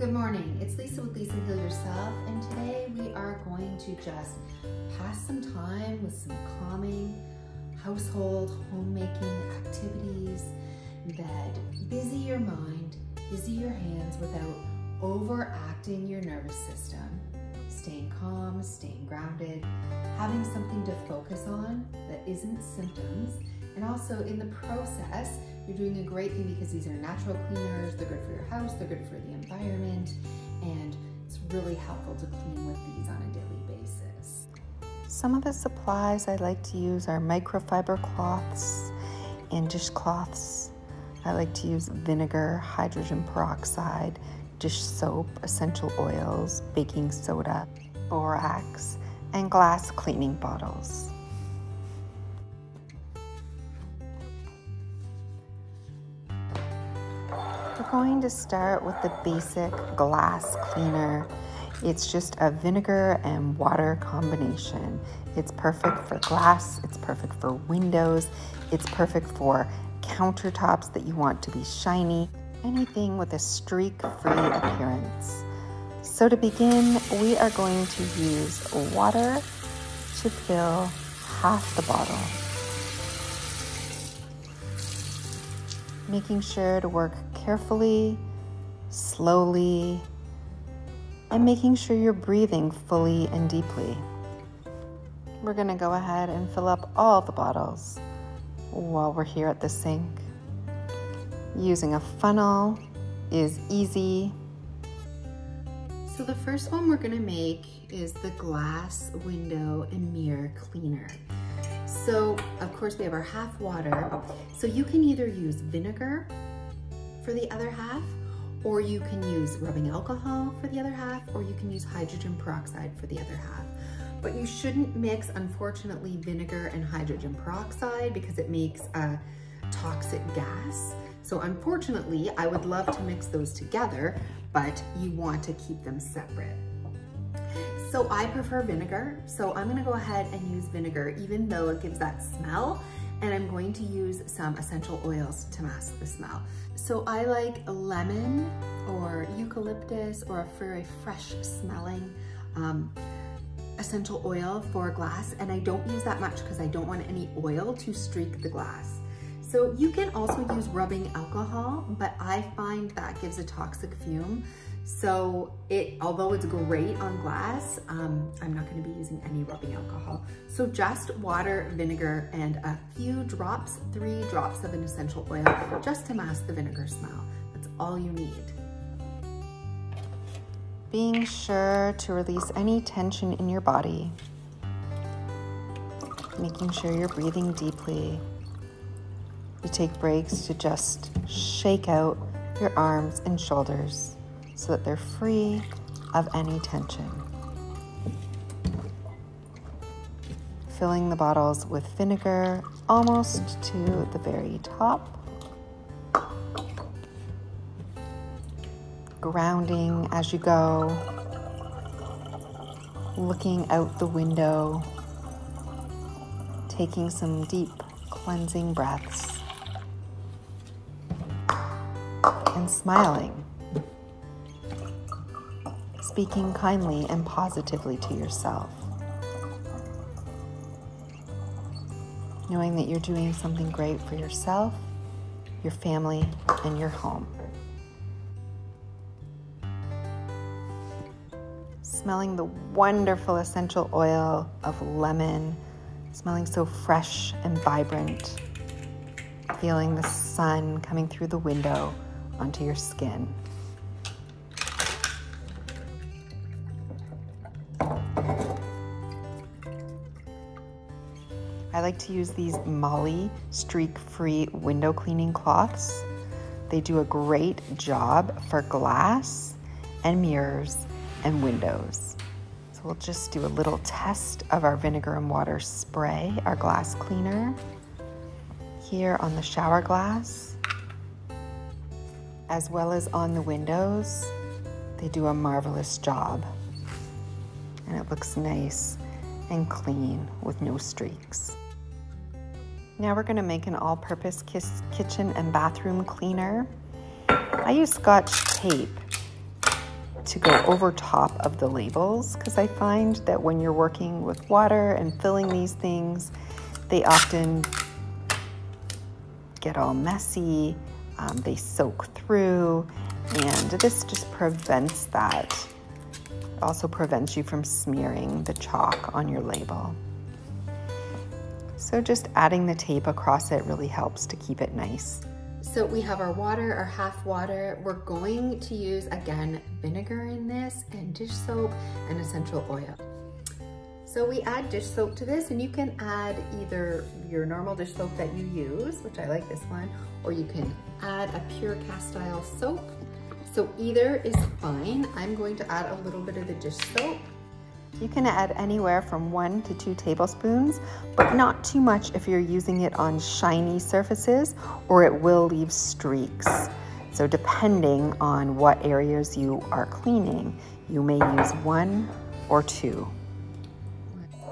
Good morning, it's Lisa with Lisa Heal Yourself, and today we are going to just pass some time with some calming household homemaking activities that busy your mind, busy your hands without overacting your nervous system, staying calm, staying grounded, having something to focus on that isn't symptoms, and also in the process, you're doing a great thing because these are natural cleaners, they're good for your house, they're good for the environment, and it's really helpful to clean with these on a daily basis. Some of the supplies I like to use are microfiber cloths and dishcloths. I like to use vinegar, hydrogen peroxide, dish soap, essential oils, baking soda, borax, and glass cleaning bottles. We're going to start with the basic glass cleaner. It's just a vinegar and water combination. It's perfect for glass, it's perfect for windows, it's perfect for countertops that you want to be shiny, anything with a streak-free appearance. So to begin, we are going to use water to fill half the bottle. Making sure to work carefully, slowly, and making sure you're breathing fully and deeply. We're gonna go ahead and fill up all the bottles while we're here at the sink. Using a funnel is easy. So the first one we're gonna make is the glass window and mirror cleaner. So of course we have our half water. So you can either use vinegar for the other half, or you can use rubbing alcohol for the other half, or you can use hydrogen peroxide for the other half. But you shouldn't mix, unfortunately, vinegar and hydrogen peroxide because it makes a toxic gas. So unfortunately, I would love to mix those together, but you want to keep them separate. So I prefer vinegar, so I'm gonna go ahead and use vinegar even though it gives that smell and I'm going to use some essential oils to mask the smell. So I like lemon or eucalyptus or a very fresh smelling um, essential oil for glass and I don't use that much because I don't want any oil to streak the glass. So you can also use rubbing alcohol, but I find that gives a toxic fume. So it, although it's great on glass, um, I'm not gonna be using any rubbing alcohol. So just water, vinegar, and a few drops, three drops of an essential oil, just to mask the vinegar smell. That's all you need. Being sure to release any tension in your body. Making sure you're breathing deeply. You take breaks to just shake out your arms and shoulders so that they're free of any tension. Filling the bottles with vinegar almost to the very top. Grounding as you go. Looking out the window. Taking some deep cleansing breaths. And smiling speaking kindly and positively to yourself. Knowing that you're doing something great for yourself, your family, and your home. Smelling the wonderful essential oil of lemon, smelling so fresh and vibrant. Feeling the sun coming through the window onto your skin. I like to use these Molly streak-free window cleaning cloths. They do a great job for glass and mirrors and windows. So we'll just do a little test of our vinegar and water spray, our glass cleaner, here on the shower glass, as well as on the windows. They do a marvelous job. And it looks nice and clean with no streaks. Now we're gonna make an all-purpose kitchen and bathroom cleaner. I use scotch tape to go over top of the labels because I find that when you're working with water and filling these things, they often get all messy, um, they soak through, and this just prevents that. It also prevents you from smearing the chalk on your label. So just adding the tape across it really helps to keep it nice. So we have our water, our half water. We're going to use, again, vinegar in this and dish soap and essential oil. So we add dish soap to this and you can add either your normal dish soap that you use, which I like this one, or you can add a pure castile soap. So either is fine. I'm going to add a little bit of the dish soap you can add anywhere from one to two tablespoons, but not too much if you're using it on shiny surfaces or it will leave streaks. So depending on what areas you are cleaning, you may use one or two.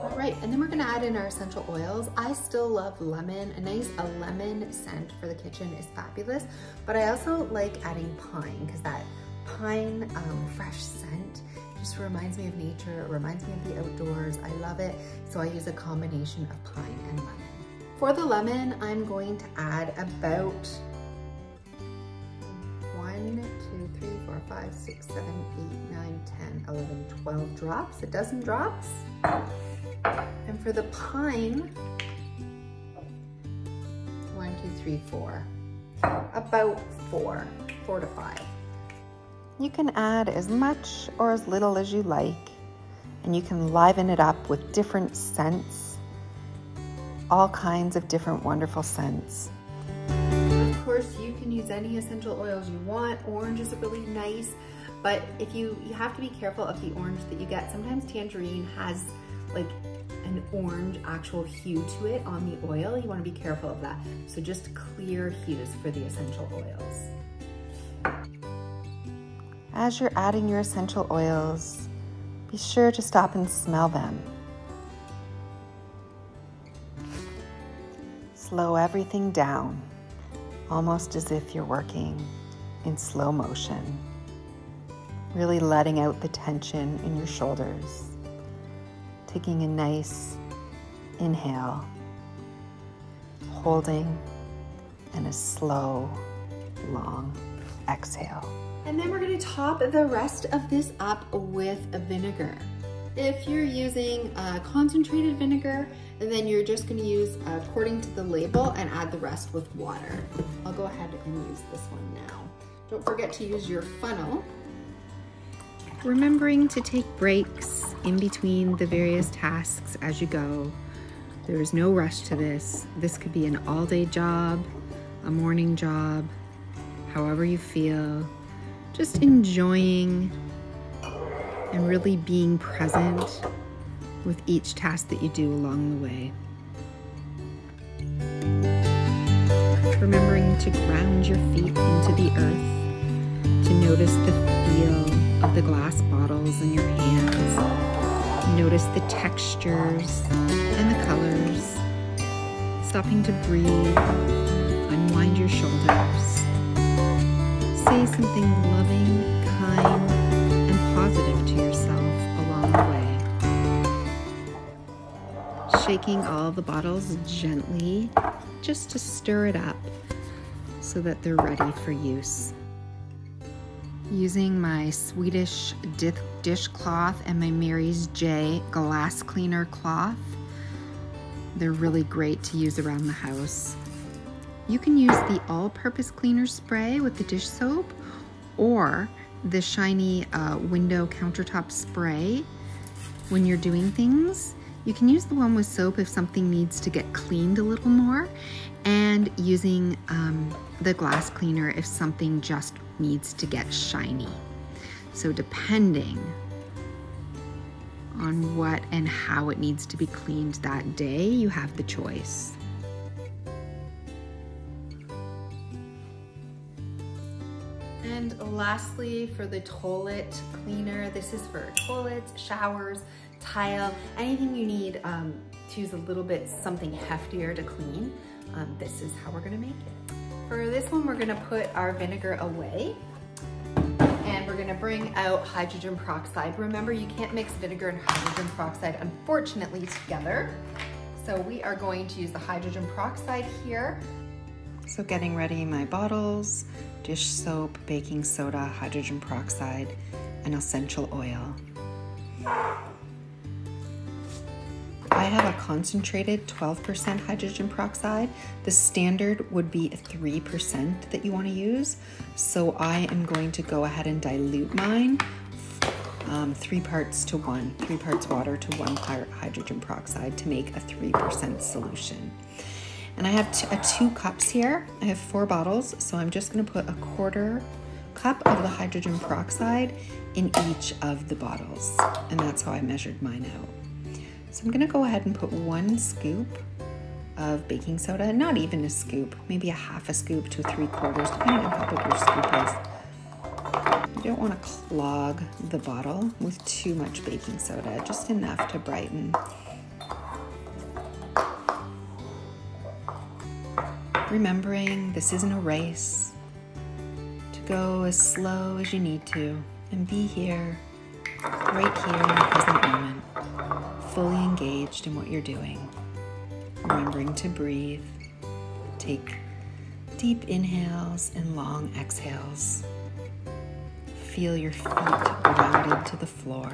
All right, and then we're gonna add in our essential oils. I still love lemon. A nice a lemon scent for the kitchen is fabulous, but I also like adding pine because that pine um, fresh scent just reminds me of nature, it reminds me of the outdoors. I love it. So I use a combination of pine and lemon. For the lemon, I'm going to add about one, two, three, four, five, six, seven, eight, nine, 10, 11, 12 drops, a dozen drops. And for the pine, one, two, three, four, about four, four to five. You can add as much or as little as you like, and you can liven it up with different scents, all kinds of different wonderful scents. Of course, you can use any essential oils you want. Orange is really nice, but if you, you have to be careful of the orange that you get. Sometimes tangerine has like an orange actual hue to it on the oil. You wanna be careful of that. So just clear hues for the essential oils. As you're adding your essential oils, be sure to stop and smell them. Slow everything down, almost as if you're working in slow motion. Really letting out the tension in your shoulders. Taking a nice inhale, holding, and a slow, long exhale. And then we're gonna top the rest of this up with vinegar. If you're using uh, concentrated vinegar, then you're just gonna use uh, according to the label and add the rest with water. I'll go ahead and use this one now. Don't forget to use your funnel. Remembering to take breaks in between the various tasks as you go. There is no rush to this. This could be an all day job, a morning job, however you feel just enjoying and really being present with each task that you do along the way. Remembering to ground your feet into the earth, to notice the feel of the glass bottles in your hands, notice the textures and the colors, stopping to breathe, unwind your shoulders say something loving, kind, and positive to yourself along the way. Shaking all the bottles gently just to stir it up so that they're ready for use. Using my Swedish dishcloth and my Mary's J glass cleaner cloth, they're really great to use around the house. You can use the all-purpose cleaner spray with the dish soap or the shiny uh, window countertop spray when you're doing things. You can use the one with soap if something needs to get cleaned a little more and using um, the glass cleaner if something just needs to get shiny. So depending on what and how it needs to be cleaned that day, you have the choice. And lastly, for the toilet cleaner, this is for toilets, showers, tile, anything you need um, to use a little bit something heftier to clean. Um, this is how we're gonna make it. For this one, we're gonna put our vinegar away and we're gonna bring out hydrogen peroxide. Remember, you can't mix vinegar and hydrogen peroxide, unfortunately, together. So we are going to use the hydrogen peroxide here. So getting ready my bottles, dish soap, baking soda, hydrogen peroxide, and essential oil. I have a concentrated 12% hydrogen peroxide. The standard would be 3% that you want to use. So I am going to go ahead and dilute mine um, three parts to one, three parts water to one part hydrogen peroxide to make a 3% solution. And I have a uh, two cups here. I have four bottles, so I'm just gonna put a quarter cup of the hydrogen peroxide in each of the bottles. And that's how I measured mine out. So I'm gonna go ahead and put one scoop of baking soda, not even a scoop, maybe a half a scoop to three quarters, depending on how big your scoop is. You don't want to clog the bottle with too much baking soda, just enough to brighten. Remembering this isn't a race, to go as slow as you need to and be here, right here in the present moment fully engaged in what you're doing. Remembering to breathe. Take deep inhales and long exhales. Feel your feet grounded to the floor.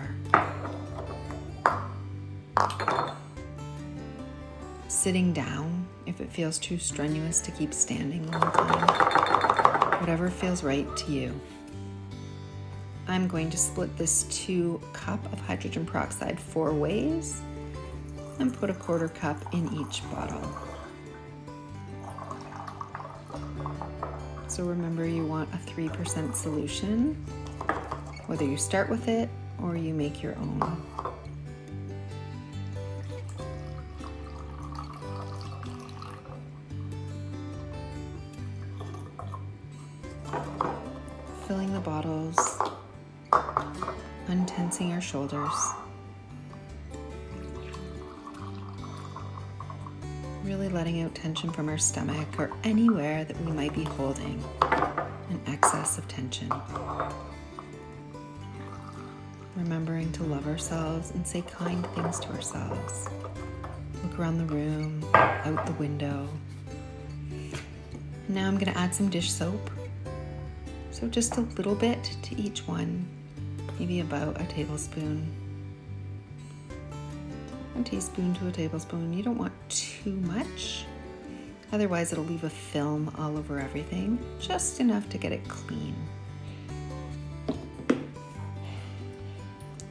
Sitting down if it feels too strenuous to keep standing all the time. Whatever feels right to you. I'm going to split this two cup of hydrogen peroxide four ways and put a quarter cup in each bottle. So remember you want a 3% solution, whether you start with it or you make your own. Letting out tension from our stomach or anywhere that we might be holding an excess of tension. Remembering to love ourselves and say kind things to ourselves. Look around the room, out the window. Now I'm going to add some dish soap. So just a little bit to each one maybe about a tablespoon. A teaspoon to a tablespoon. You don't want too much, otherwise it'll leave a film all over everything, just enough to get it clean.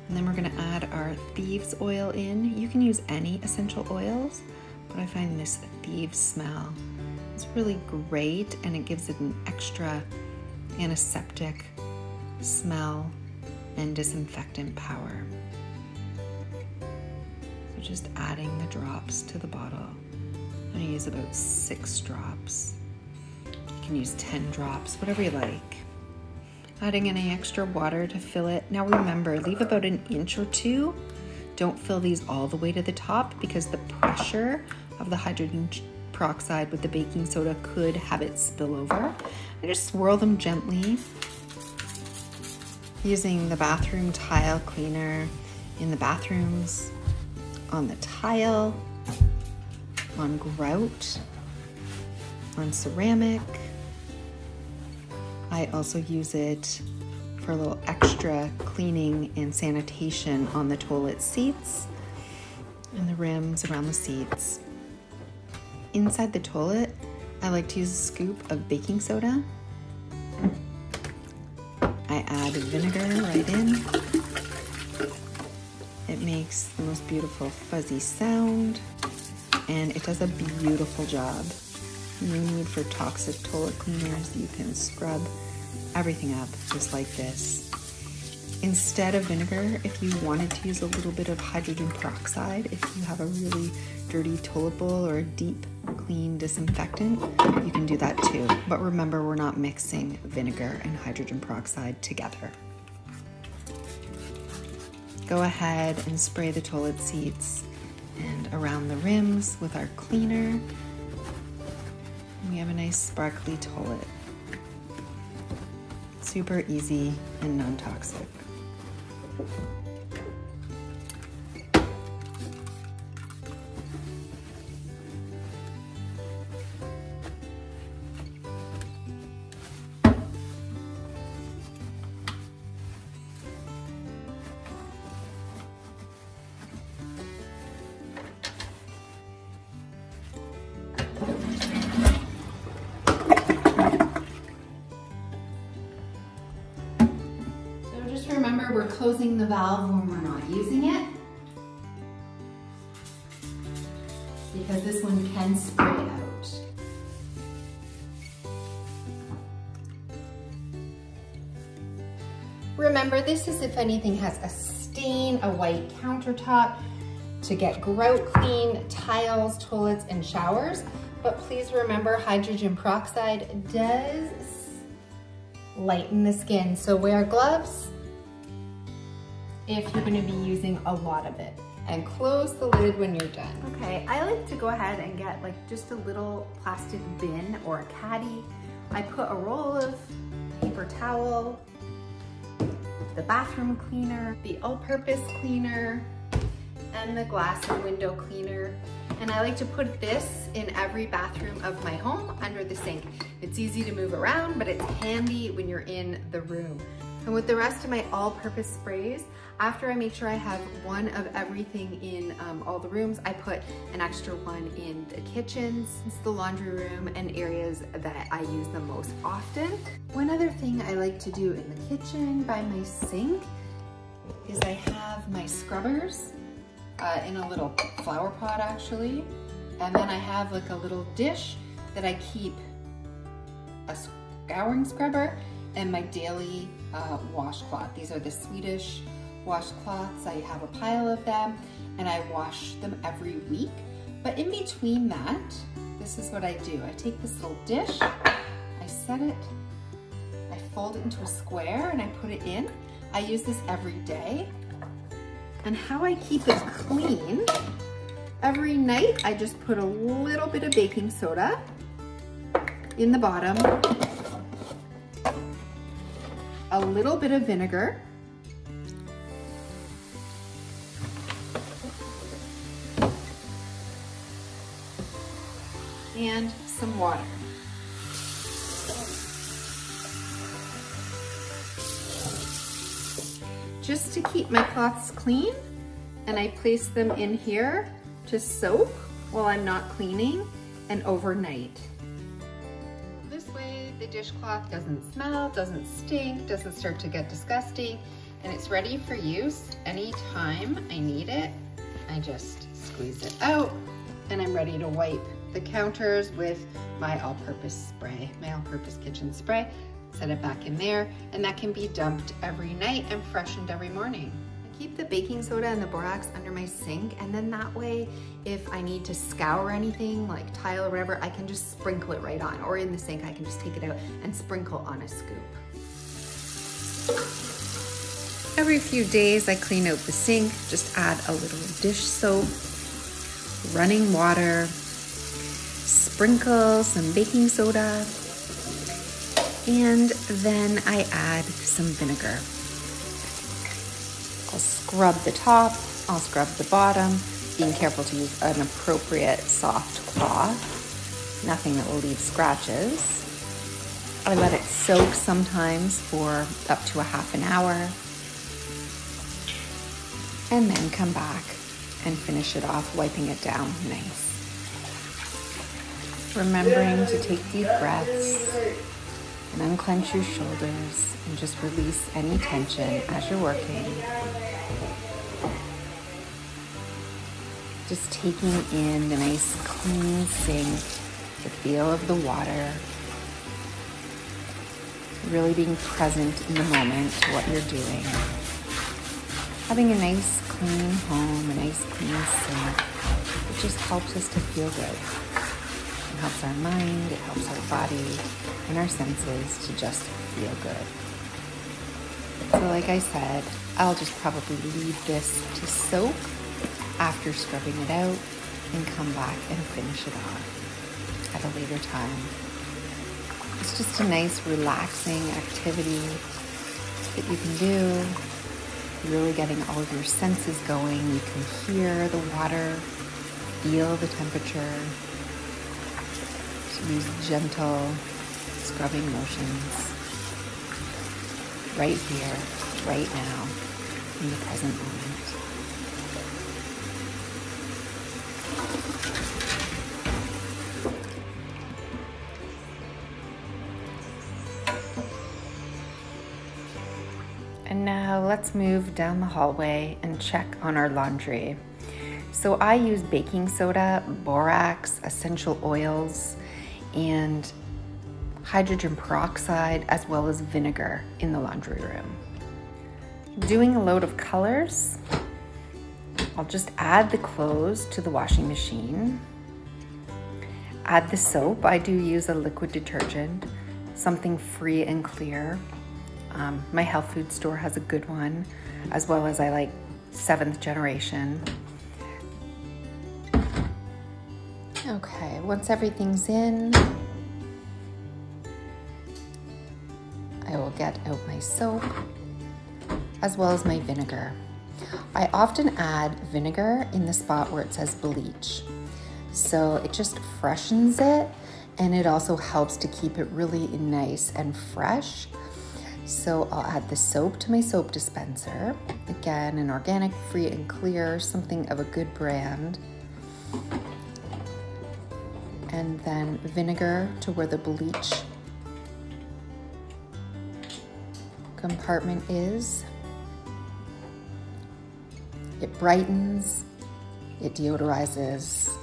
And then we're gonna add our thieves oil in. You can use any essential oils, but I find this thieves smell is really great and it gives it an extra antiseptic smell and disinfectant power. Just adding the drops to the bottle. I'm gonna use about six drops. You can use 10 drops, whatever you like. Adding any extra water to fill it. Now remember, leave about an inch or two. Don't fill these all the way to the top because the pressure of the hydrogen peroxide with the baking soda could have it spill over. I just swirl them gently using the bathroom tile cleaner in the bathrooms, on the tile, on grout, on ceramic. I also use it for a little extra cleaning and sanitation on the toilet seats and the rims around the seats. Inside the toilet, I like to use a scoop of baking soda I add vinegar right in. It makes the most beautiful fuzzy sound and it does a beautiful job. No need for toxic toilet cleaners. You can scrub everything up just like this. Instead of vinegar, if you wanted to use a little bit of hydrogen peroxide, if you have a really dirty toilet bowl or a deep clean disinfectant, you can do that too. But remember, we're not mixing vinegar and hydrogen peroxide together. Go ahead and spray the toilet seats and around the rims with our cleaner. We have a nice sparkly toilet. super easy and non-toxic. Remember we're closing the valve when we're not using it. Because this one can spray out. Remember, this is if anything has a stain, a white countertop, to get grout clean, tiles, toilets, and showers. But please remember hydrogen peroxide does lighten the skin. So wear gloves, if you're gonna be using a lot of it. And close the lid when you're done. Okay, I like to go ahead and get like just a little plastic bin or a caddy. I put a roll of paper towel, the bathroom cleaner, the all-purpose cleaner, and the glass and window cleaner. And I like to put this in every bathroom of my home under the sink. It's easy to move around, but it's handy when you're in the room. And with the rest of my all-purpose sprays, after I make sure I have one of everything in um, all the rooms, I put an extra one in the kitchens, the laundry room, and areas that I use the most often. One other thing I like to do in the kitchen by my sink is I have my scrubbers uh, in a little flower pot actually. And then I have like a little dish that I keep a scouring scrubber and my daily uh, washcloth. These are the Swedish washcloths. I have a pile of them and I wash them every week. But in between that, this is what I do. I take this little dish, I set it, I fold it into a square and I put it in. I use this every day. And how I keep it clean, every night I just put a little bit of baking soda in the bottom a little bit of vinegar, and some water. Just to keep my cloths clean, and I place them in here to soak while I'm not cleaning and overnight the dishcloth doesn't smell, doesn't stink, doesn't start to get disgusting, and it's ready for use anytime I need it. I just squeeze it out and I'm ready to wipe the counters with my all-purpose spray, my all-purpose kitchen spray. Set it back in there and that can be dumped every night and freshened every morning keep the baking soda and the borax under my sink and then that way if I need to scour anything like tile or whatever, I can just sprinkle it right on or in the sink, I can just take it out and sprinkle on a scoop. Every few days I clean out the sink, just add a little dish soap, running water, sprinkle some baking soda, and then I add some vinegar. I'll scrub the top, I'll scrub the bottom, being careful to use an appropriate soft cloth, nothing that will leave scratches. I let it soak sometimes for up to a half an hour, and then come back and finish it off, wiping it down nice. Remembering to take deep breaths and unclench your shoulders and just release any tension as you're working. Just taking in the nice clean sink, the feel of the water, really being present in the moment to what you're doing. Having a nice clean home, a nice clean sink, it just helps us to feel good. It helps our mind, it helps our body and our senses to just feel good. So like I said, I'll just probably leave this to soak after scrubbing it out and come back and finish it off at a later time. It's just a nice, relaxing activity that you can do. Really getting all of your senses going. You can hear the water, feel the temperature. Use gentle scrubbing motions right here, right now, in the present moment. And now let's move down the hallway and check on our laundry. So I use baking soda, borax, essential oils, and hydrogen peroxide, as well as vinegar in the laundry room. Doing a load of colors, I'll just add the clothes to the washing machine. Add the soap. I do use a liquid detergent, something free and clear. Um, my health food store has a good one, as well as I like seventh generation. Okay, once everything's in, I will get out my soap as well as my vinegar. I often add vinegar in the spot where it says bleach. So it just freshens it and it also helps to keep it really nice and fresh. So I'll add the soap to my soap dispenser. Again, an organic, free and clear, something of a good brand. And then vinegar to where the bleach compartment is. It brightens, it deodorizes.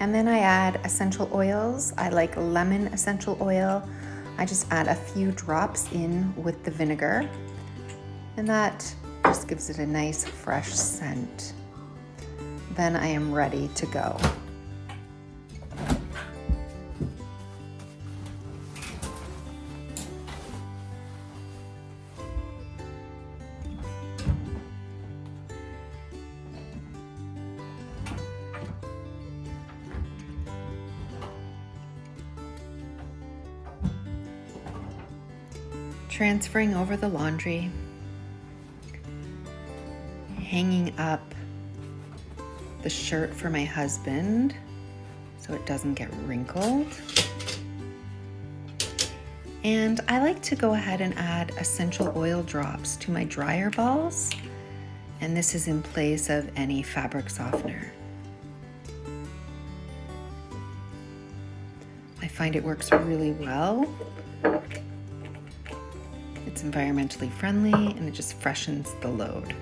And then I add essential oils. I like lemon essential oil. I just add a few drops in with the vinegar and that just gives it a nice fresh scent. Then I am ready to go. transferring over the laundry, hanging up the shirt for my husband so it doesn't get wrinkled. And I like to go ahead and add essential oil drops to my dryer balls. And this is in place of any fabric softener. I find it works really well it's environmentally friendly and it just freshens the load.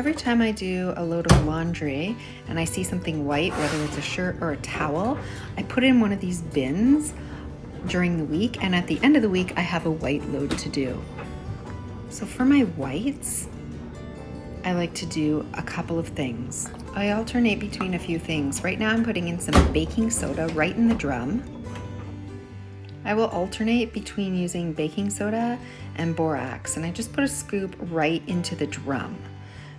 Every time I do a load of laundry and I see something white, whether it's a shirt or a towel, I put it in one of these bins during the week and at the end of the week I have a white load to do. So for my whites, I like to do a couple of things. I alternate between a few things. Right now I'm putting in some baking soda right in the drum. I will alternate between using baking soda and borax, and I just put a scoop right into the drum.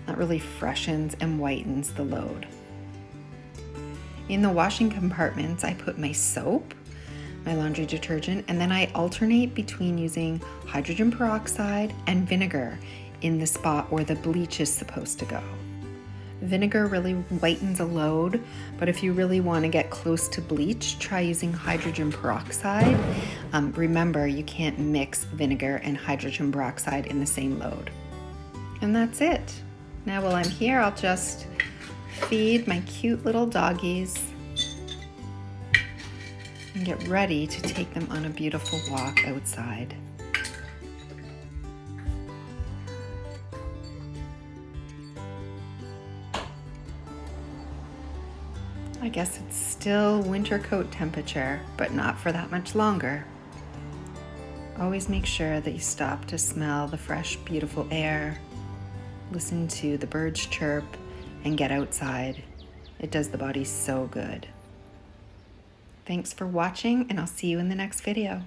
That really freshens and whitens the load. In the washing compartments, I put my soap, my laundry detergent, and then I alternate between using hydrogen peroxide and vinegar in the spot where the bleach is supposed to go. Vinegar really whitens a load, but if you really want to get close to bleach, try using hydrogen peroxide. Um, remember, you can't mix vinegar and hydrogen peroxide in the same load. And that's it. Now while I'm here, I'll just feed my cute little doggies and get ready to take them on a beautiful walk outside. I guess it's still winter coat temperature, but not for that much longer. Always make sure that you stop to smell the fresh, beautiful air, listen to the birds chirp, and get outside. It does the body so good. Thanks for watching, and I'll see you in the next video.